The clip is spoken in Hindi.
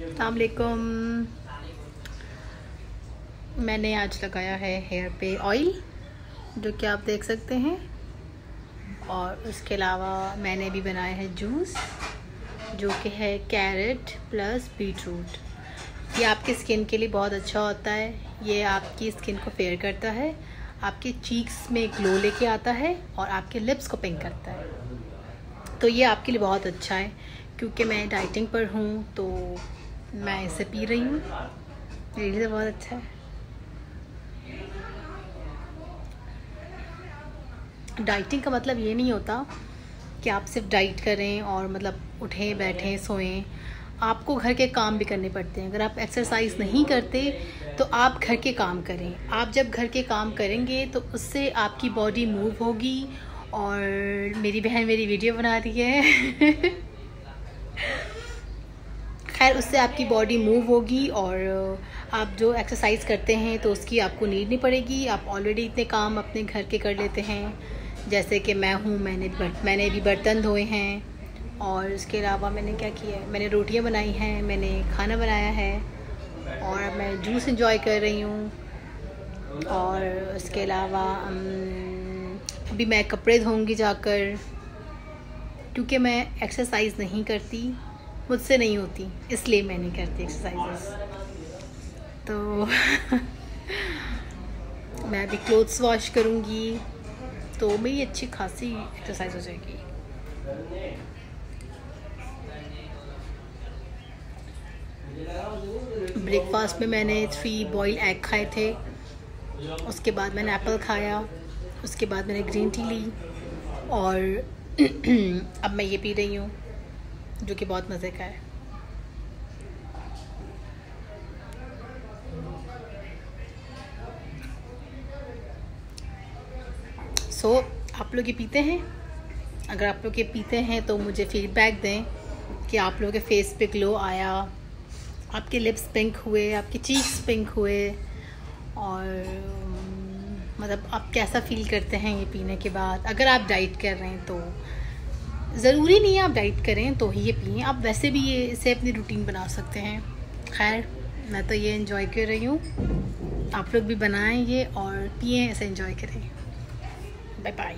अलकुम मैंने आज लगाया है हेयर पे ऑयल जो कि आप देख सकते हैं। और उसके अलावा मैंने भी बनाया है जूस जो कि है कैरेट प्लस बीटरूट ये आपकी स्किन के लिए बहुत अच्छा होता है। ये आपकी स्किन को फेयर करता है। आपके चीक्स में ग्लो लेके आता है और आपके लिप्स को पिंक करता है। तो ये आपके लिए बहुत अच्छा है, क्योंकि मैं डाइटिंग पर हूँ तो मैं इसे पी रही हूँ। मेरे लिए बहुत अच्छा है। डाइटिंग का मतलब ये नहीं होता कि आप सिर्फ़ डाइट करें और मतलब उठें, बैठें, सोएँ। आपको घर के काम भी करने पड़ते हैं। अगर आप एक्सरसाइज नहीं करते तो आप घर के काम करें। आप जब घर के काम करेंगे तो उससे आपकी बॉडी मूव होगी और मेरी बहन मेरी वीडियो बना रही है। खैर, उससे आपकी बॉडी मूव होगी और आप जो एक्सरसाइज करते हैं तो उसकी आपको नीड नहीं पड़ेगी। आप ऑलरेडी इतने काम अपने घर के कर लेते हैं। जैसे कि मैं हूँ, मैंने मैंने भी बर्तन धोए हैं। और इसके अलावा मैंने क्या किया है? मैंने रोटियाँ बनाई हैं, मैंने खाना बनाया है। और मैं जूस इंजॉय कर रही हूँ। और उसके अलावा अभी मैं कपड़े धोऊँगी जाकर, क्योंकि मैं एक्सरसाइज नहीं करती। मुझसे नहीं होती, इसलिए मैं नहीं करती एक्सरसाइजेस तो मैं अभी क्लोथ्स वॉश करूँगी तो मेरी अच्छी खासी एक्सरसाइज हो जाएगी। ब्रेकफास्ट में मैंने थ्री बॉयल एग खाए थे, उसके बाद मैंने एप्पल खाया, उसके बाद मैंने ग्रीन टी ली, और अब मैं ये पी रही हूँ। जो कि बहुत मज़े का है। सो so, आप लोग ये पीते हैं? अगर आप लोग ये पीते हैं तो मुझे फीडबैक दें कि आप लोगों के फेस पे ग्लो आया आपके लिप्स पिंक हुए आपके चीक्स पिंक हुए और मतलब आप कैसा फील करते हैं ये पीने के बाद? अगर आप डाइट कर रहे हैं तो ज़रूरी नहीं है आप डाइट करें तो ही ये पिए। आप वैसे भी ये, इसे अपनी रूटीन बना सकते हैं। खैर, मैं तो ये इन्जॉय कर रही हूँ। आप लोग भी बनाएँ ये और पिए इसे इन्जॉय करें। Bye bye